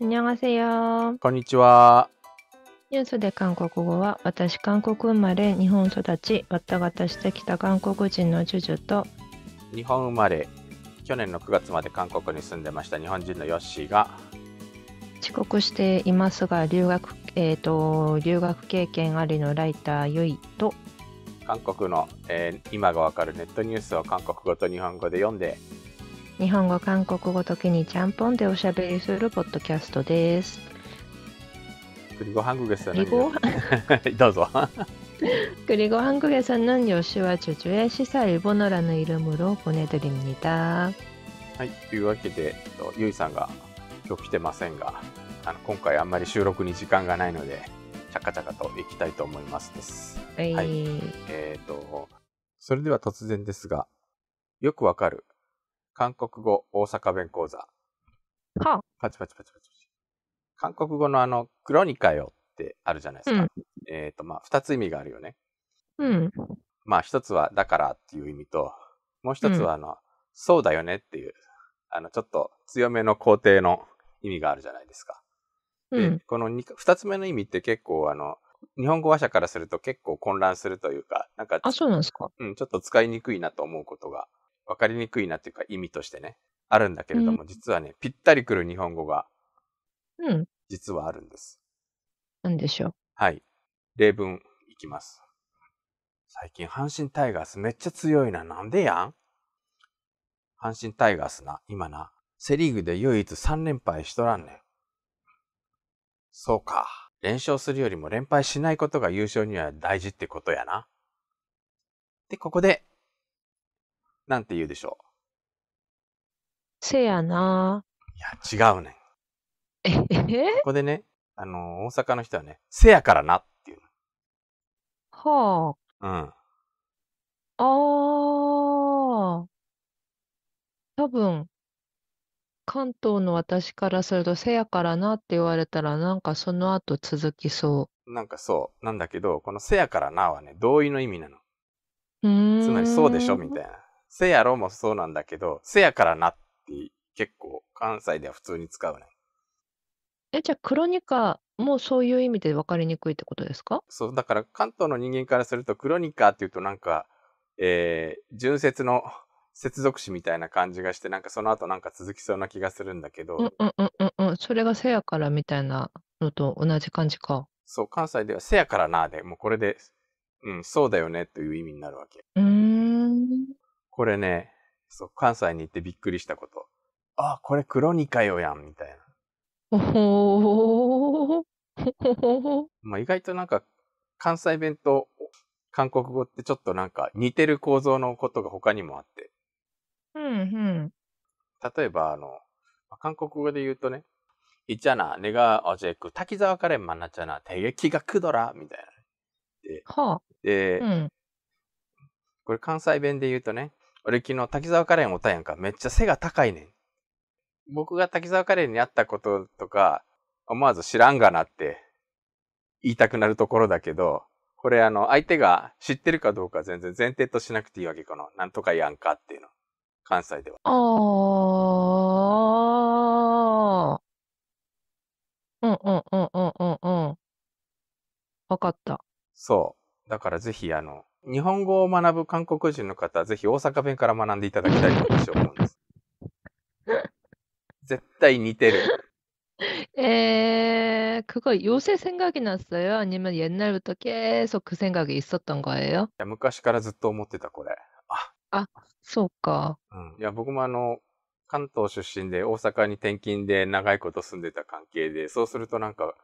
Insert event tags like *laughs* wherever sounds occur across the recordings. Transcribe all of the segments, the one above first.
こんにちは。こんにちは。ニュースで韓国語は、私韓国生まれ、日本育ち、わったがたしてきた韓国人のジュジュと、日本生まれ、去年の9月まで韓国に住んでました日本人のヨッシーが、遅刻していますが、留学、えっ、ー、と、留学経験ありのライターユイと、韓国の、えー今がわかるネットニュースを韓国語と日本語で読んで、日本語、韓国語時にちゃんぽんでおしゃべりするポッドキャストです。 그리고 한국에서는 그리고どうぞ 그리고 한국에서는 요시와 주주의 시사 일본어라는 이름으로 보내드립니다. はい、というわけで、えっとゆいさんが今日来てませんが、あの今回あんまり収録に時間がないので、チャカチャカといきたいと思いますです。はい。はいえっ、と、それでは突然ですが、よくわかる 韓国語大阪弁講座。はパチパチパチパチパチ。韓国語のあの、クロニカよってあるじゃないですか。うんえっ、と、まあ、二つ意味があるよね。うん。まあ、一つはだからっていう意味と、もう一つはあの、そうだよねっていう、あの、ちょっと強めの肯定の意味があるじゃないですか。で、うん。この二二つ目の意味って結構あの、日本語話者からすると結構混乱するというか、なんか、あ、そうなんですかうん、ちょっと使いにくいなと思うことが、わかりにくいなっていうか意味としてね、あるんだけれども、実はね、ぴったりくる日本語がうん。実はあるんです。なんでしょう。はい。例文いきます。最近阪神タイガースめっちゃ強いな。なんでやん？阪神タイガースな、今な、セリーグで唯一3連敗しとらんねん。そうか。連勝するよりも連敗しないことが優勝には大事ってことやな。で、ここで、なんて言うでしょせやな。う。いや、違うねん。えへへここでね、あの、大阪の人はね、せやからなっていうはの。うん。あ。ああ。多分、関東の私からすると、せやからなって言われたら、なんかその後続きそなんかそう。なんだけど、このせやからなはね、同意の意味なの。う。ん。つまりそうでしょみたいな。せやろもそうなんだけど、せやからなって結構関西では普通に使うね。え、じゃあ、クロニカもそういう意味で分かりにくいってことですか？そう、だから関東の人間からするとクロニカっていうとなんか、えー、純節の接続詞みたいな感じがして、なんかその後なんか続きそうな気がするんだけど、うんうんうんうんうん。それがせやからみたいなのと同じ感じか。そう、関西ではせやからなで、もうこれで、うん、そうだよねという意味になるわけ。うーん。これね、そう、関西に行ってびっくりしたこと。あ、これクロニカよやん、みたいな。おほー。ほほほまあ、意外となんか関西弁と韓国語ってちょっとなんか似てる構造のことが他にもあって。うんうん。例えばあの、韓国語で言うとね、いちゃな、내가어제그타키자와카렌만났잖아。되게키가크더라。みたいな。はあ。で、うん。これ関西弁で言うとね、 俺昨日滝沢カレンおったやんか。めっちゃ背が高いねん。僕が滝沢カレンに会ったこととか、思わず知らんがなって言いたくなるところだけど、これあの、相手が知ってるかどうか全然前提としなくていいわけ。この、なんとかやんかっていうの。関西では。ああ。うんうんうんうんうんうん。わかった。そう。だからぜひあの、日本語を学ぶ韓国人の方はぜひ大阪弁から学んでいただきたいと私は思うんです。*laughs* 絶対似てる。 에, 그거 요새 생각이 났어요? 아니면 옛날부터 계속 그 생각이 있었던 거예요? いや昔からずっと思ってた、これ。 そうか。うん。いや、僕もあの、関東出身で大阪に転勤で長いこと住んでた関係で、そうするとなんか、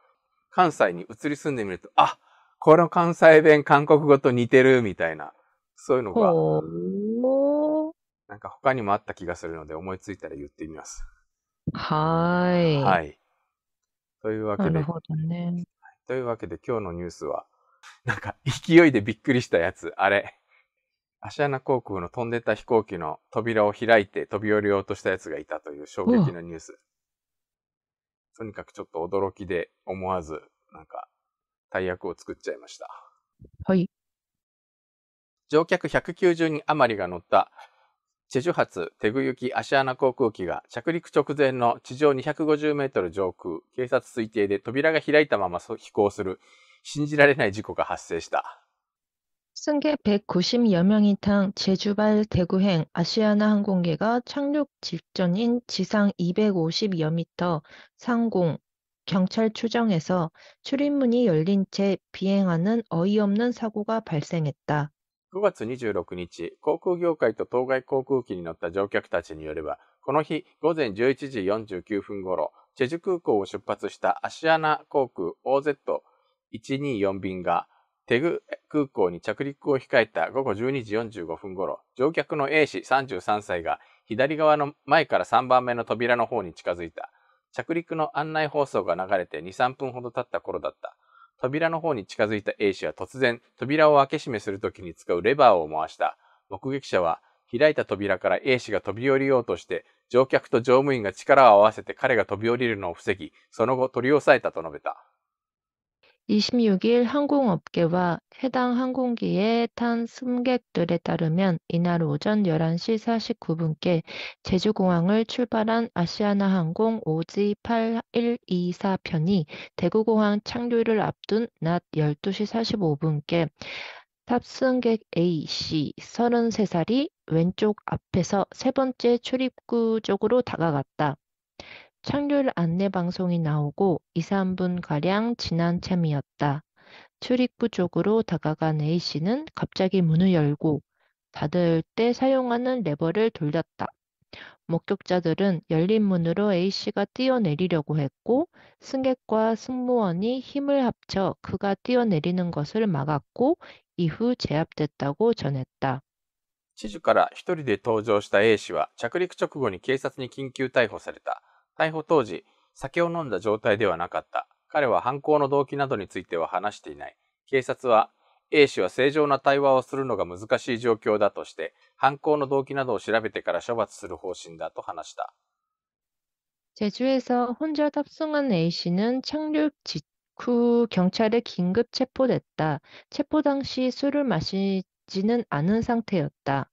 関西に移り住んでみると、あ この関西弁韓国語と似てるみたいな、そういうのが。なんか他にもあった気がするので思いついたら言ってみます。はーい。はい。というわけで、なるほどね。というわけで今日のニュースは、なんか勢いでびっくりしたやつ、あれ。アシアナ航空の飛んでた飛行機の扉を開いて飛び降りようとしたやつがいたという衝撃のニュース。とにかくちょっと驚きで思わず、なんか、大役を作っちゃいました。はい。乗客190人余りが乗った チェジュ発テグ行きアシアナ航空機が着陸直前の地上250メートル上空、警察推定で扉が開いたまま飛行する信じられない事故が発生した。 승객 190여 명이 탄 제주발 대구행 아시아나 항공기가 착륙 직전인 지상 250여 미터 상공 경찰 추정에서 출입문이 열린 채 비행하는 어이없는 사고가 발생했다. 5月26日、航空業界と当該航空機に乗った乗客たちによれば、この日午前11時49分頃、チェジュ空港を出発したアシアナ航空 OZ124 便が、テグ空港に着陸を控えた午後12時45分頃、乗客の A 氏33歳が左側の前から3番目の扉の方に近づいた。 着陸の案内放送が流れて2、3分ほど経った頃だった。扉の方に近づいた A 氏は突然、扉を開け閉めするときに使うレバーを回した。目撃者は、開いた扉から A 氏が飛び降りようとして、乗客と乗務員が力を合わせて彼が飛び降りるのを防ぎ、その後取り押さえたと述べた。 26일 항공업계와 해당 항공기에 탄 승객들에 따르면 이날 오전 11시 49분께 제주공항을 출발한 아시아나항공 OG8124편이 대구공항 착륙을 앞둔 낮 12시 45분께 탑승객 A씨 33살이 왼쪽 앞에서 세 번째 출입구 쪽으로 다가갔다. 착륙 안내 방송이 나오고 2, 3분가량 지난 참이었다. 출입구 쪽으로 다가간 A씨는 갑자기 문을 열고 닫을 때 사용하는 레버를 돌렸다. 목격자들은 열린 문으로 A씨가 뛰어내리려고 했고 승객과 승무원이 힘을 합쳐 그가 뛰어내리는 것을 막았고 이후 제압됐다고 전했다. 知事から一人で登場した A 氏は着陸直後に警察に緊急逮捕された。 逮捕当時、酒を飲んだ状態ではなかった。彼は犯行の動機などについては話していない。警察は A 氏は正常な対話をするのが難しい状況だとして、犯行の動機などを調べてから処罰する方針だと話した。 제주에서 혼자 탑승한 A씨는 착륙 직후 경찰에 긴급 체포됐다. 체포 당시 술을 마시지는 않은 상태였다.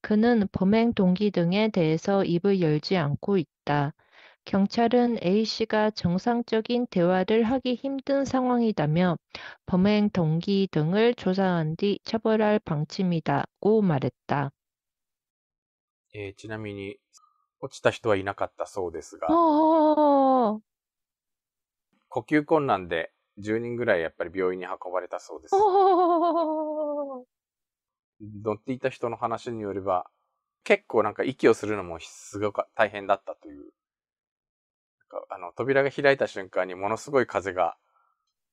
그는 범행 동기 등에 대해서 입을 열지 않고 있다. 경찰은 A씨가 정상적인 대화를 하기 힘든 상황이다며 범행 동기 등을 조사한 뒤 처벌할 방침이다고 말했다. えーちなみに、落ちた人はいなかったそうですが、 어어어어. 呼吸困難で10人ぐらいやっぱり病院に運ばれたそうです。 어어어어. 乗っていた人の話によれば、結構なんか息をするのもすごく大変だったという。 なんかあの、扉が開いた瞬間にものすごい風が、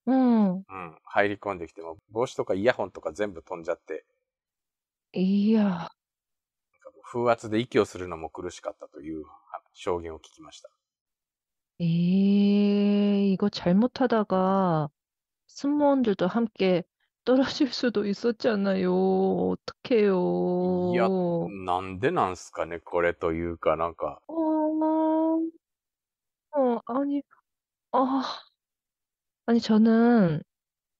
응. うん、入り込んできても、帽子とかイヤホンとか全部飛んじゃって、 이야. なんかもう風圧で息をするのも苦しかったというあ証言を聞きました。 에, 이거 잘못하다가 승무원들도 함께 떨어질 수도 있었잖아요. 어떡해요. いや、なんでなんすかね、これというか、なんか、 어, 어, 아니, 아, 아니, 저는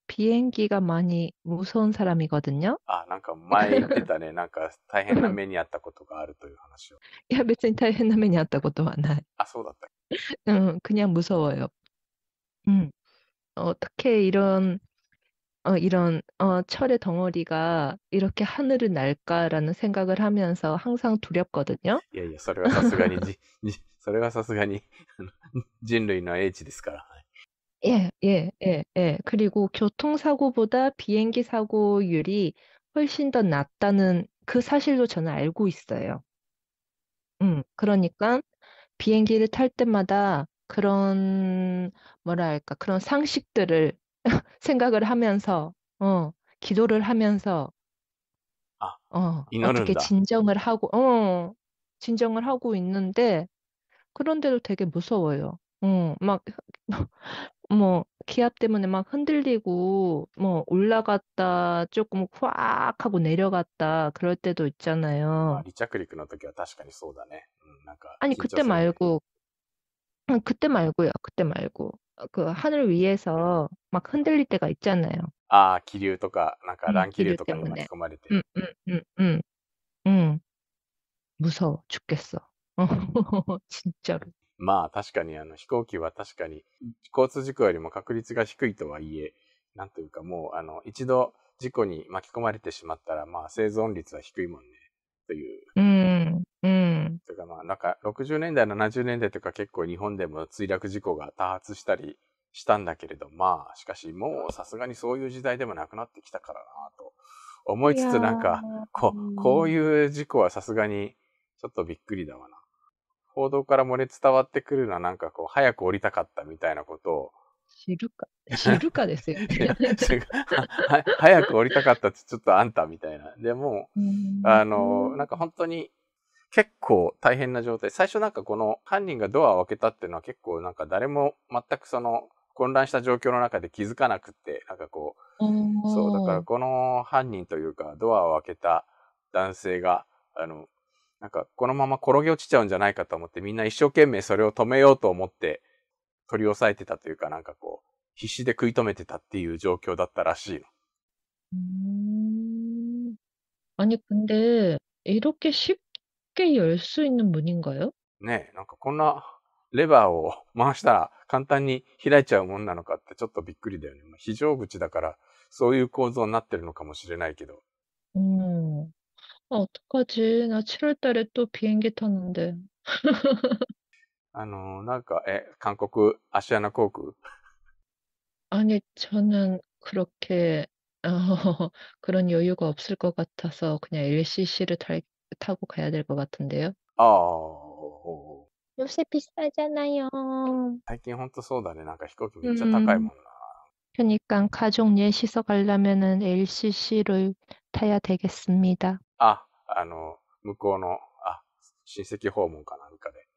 비행기가 많이 무서운 사람이거든요. あ、なんか前言ってたね、なんか大変な目にあったことがあるという話を。 야, 別に大変な目に遭ったことはない。あ、そうだった。 응, 그냥 무서워요. 응. 어떻게 이런, 어, 이런, 어, 철의 덩어리가 이렇게 하늘을 날까라는 생각을 하면서 항상 두렵거든요. いやいや、それはさすがにじ、じそれはさすがにあの人類の英知ですから。 *laughs* 예, 예, *laughs* 예, 예. 그리고 교통사고보다 비행기 사고율이 훨씬 더 낮다는 그 사실도 저는 알고 있어요. 음, 그러니까 비행기를 탈 때마다 그런, 뭐랄까, 그런 상식들을 *laughs* 생각을 하면서, 어, 기도를 하면서, 아, 어, 이노른다. 어떻게 진정을 하고, 어, 진정을 하고 있는데, 그런데도 되게 무서워요. 어, 막, *laughs* 뭐, 기압 때문에 막 흔들리고, 뭐, 올라갔다, 조금 확 하고 내려갔다, 그럴 때도 まあ 있잖아요. 離着陸の時は確かにそうだね。うん、なんか 아니, 緊張 그때 するね 말고, 응, 그때 말고요. 그때 말고. 그 하늘 위에서 막 흔들릴 때가 있잖아요. ああ、気流とか、なんかうん乱気流気流とかに 때문에 巻き込まれて。 응, 응, 응, 응, 응. 무서워 죽겠어. *laughs* 진짜로. まあ確かにあの飛行機は確かに交通事故よりも確率が低いとはいえ、なんというかもうあの一度事故に巻き込まれてしまったらまあ生存率は低いもんね。という。 うん。うん。というかまあなんか60年代、70年代とか結構日本でも墜落事故が多発したりしたんだけれど、まあしかしもうさすがにそういう時代でもなくなってきたからなと思いつつなんか、ここういう事故はさすがにちょっとびっくりだわな。報道から漏れ伝わってくるのはなんかこう、早く降りたかったみたいなことを。知るか。*laughs* 知るかですよね。*laughs* 早く降りたかったってちょっとあんたみたいな。でも、あの、なんか本当に結構大変な状態。最初なんかこの犯人がドアを開けたっていうのは結構なんか誰も全くその混乱した状況の中で気づかなくって、なんかこう、そう、だからこの犯人というかドアを開けた男性が、あの、なんかこのまま転げ落ちちゃうんじゃないかと思ってみんな一生懸命それを止めようと思って取り押さえてたというかなんかこう必死で食い止めてたっていう状況だったらしいの。음아니근데이렇게쉽게열수있는문인가요ねえ、なんかこんなレバーを回したら簡単に開いちゃうもんなのかってちょっとびっくりだよね。非常口だからそういう構造になってるのかもしれないけど。うん。 아, 어떡하지? 나 7월 달에 또 비행기 타는데. *laughs* あの、なんか、え、韓国、アシアナ航空 아니, 저는 그렇게, *laughs* 어, 그런 여유가 없을 것 같아서 그냥 LCC를 탈, 타고 가야 될 것 같은데요. ああ、 요새 비싸잖아요. 最近ほんとそうだね。なんか飛行機めっちゃ高いもんな。 그러니까 가족 넷이서 가려면은 LCC를 타야 되겠습니다. あ、あの、向こうの、あ、親戚訪問かなんかで。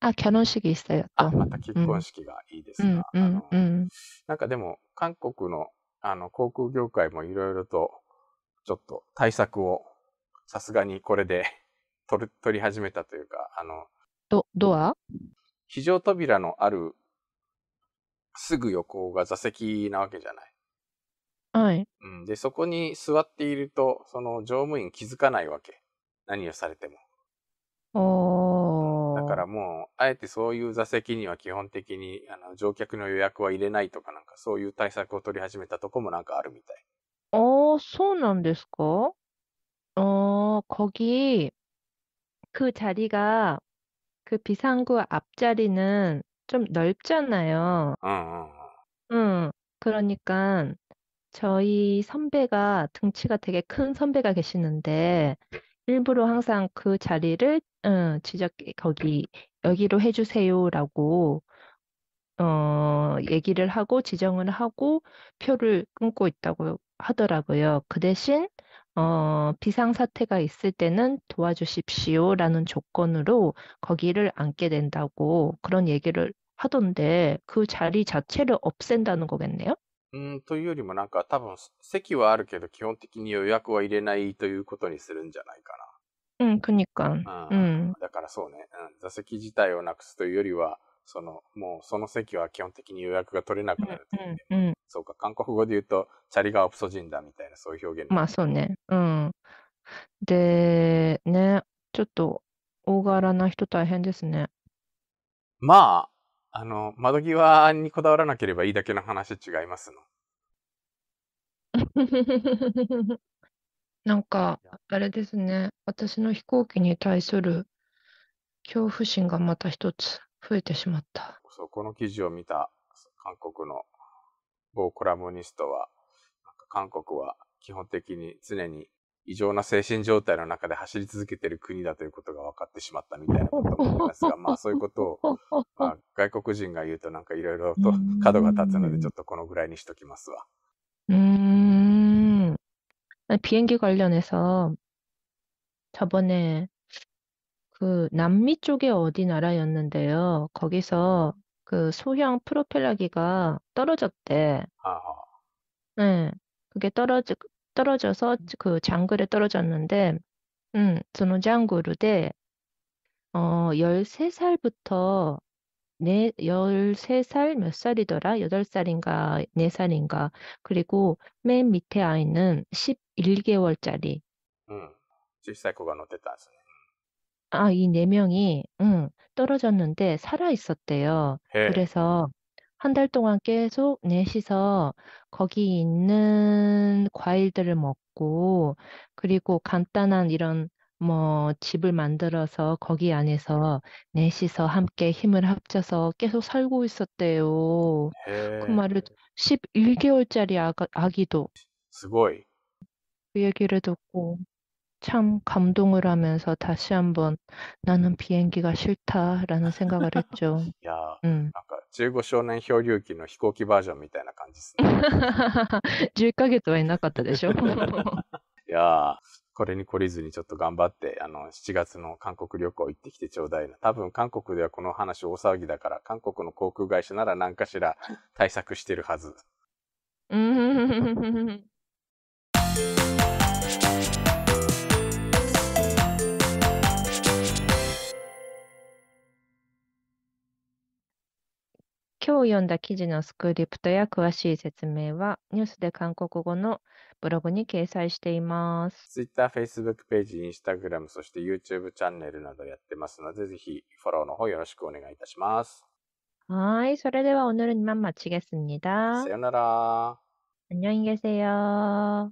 あ、キャノン式したよあ、また結婚式がいいですが、うん、うん、なんかでも、韓国のあの航空業界もいろいろと、ちょっと対策を、さすがにこれで *laughs* 取取り始めたというか、あの、ドドア？非常扉のあるすぐ横が座席なわけじゃない。はい。うん、で、そこに座っていると、その乗務員気づかないわけ。何をされても。おからもう、あえてそういう座席には基本的に、あの、乗客の予約は入れないとかなんか、そういう対策を取り始めたとこもなんかあるみたい。ああ、そうなんですか어 거기그자리가그비상구앞자리는좀넓잖아요 응, 응. 응. 그러니까 저희 선배가 등치가 되게 큰 선배가 계시는데 일부러 항상 그 자리를 어, 지적 거기 여기로 해주세요라고 어, 얘기를 하고 지정을 하고 표를 끊고 있다고 하더라고요. 그 대신 어, 비상사태가 있을 때는 도와주십시오라는 조건으로 거기를 앉게 된다고 그런 얘기를 하던데 그 자리 자체를 없앤다는 거겠네요? うん、というよりもなんか多分席はあるけど基本的に予約は入れないということにするんじゃないかな。うん、くにかん。うん。だからそうね、うん、座席自体をなくすというよりは、その、もうその席は基本的に予約が取れなくなるという、うん、うん。そうか、韓国語で言うと、チャリがオプソジンだみたいなそういう表現。まあそうね。うん。で、ね、ちょっと大柄な人大変ですね。まあ、あの、窓際にこだわらなければいいだけの話違いますの？*laughs* なんか、あれですね。私の飛行機に対する恐怖心がまた一つ増えてしまった。そう、この記事を見た韓国の某コラムニストは、韓国は基本的に常に異常な精神状態の中で走り続けている国だということが分かってしまったみたいなことも思いますが、*laughs* まあそういうことを、まあ、外国人が言うとなんかいろいろと角が立つのでちょっとこのぐらいにしときますわ。うん。비행기관련해서저번에그남미쪽에어디나라였는데요거기서그소형프로펠러기가떨어졌대아네그게떨어지 떨어져서 그 장글에 떨어졌는데, 음, そのジャングルで, 어, 13살부터 네, 13살 몇 살이더라? 8살인가, 4살인가. 그리고 맨 밑에 아이는 11개월짜리. 응. 小さい子が乗ってたんですね。 아, 이 네 명이, 응, 떨어졌는데 살아 있었대요. 해. 그래서 한 달 동안 계속 넷이서 거기 있는 과일들을 먹고, 그리고 간단한 이런 뭐 집을 만들어서 거기 안에서 넷이서 함께 힘을 합쳐서 계속 살고 있었대요. 그 해. 말을 11개월짜리 아가, 아기도 すごい。 그 얘기를 듣고 참 감동을 하면서 다시 한번 나는 비행기가 싫다라는 생각을 했죠. いやー、 음. なんか中国少年漂流記の飛行機バージョンみたいな感じですね。 10ヶ月はいなかったでしょいやー、これに懲りずにちょっと頑張って、あの、7月の韓国旅行行ってきてちょうだいな。多分韓国ではこの話大騒ぎだから、韓国の航空会社なら何かしら対策してるはず。 음. 今日読んだ記事のスクリプトや詳しい説明はニュースで韓国語のブログに掲載しています。 Twitter、Facebook ページ、Instagram、そして YouTube チャンネルなどやってますので、ぜひフォローの方よろしくお願いいたします。 하이, それでは 오늘은 이만 마치겠습니다. さよなら。 안녕히 계세요.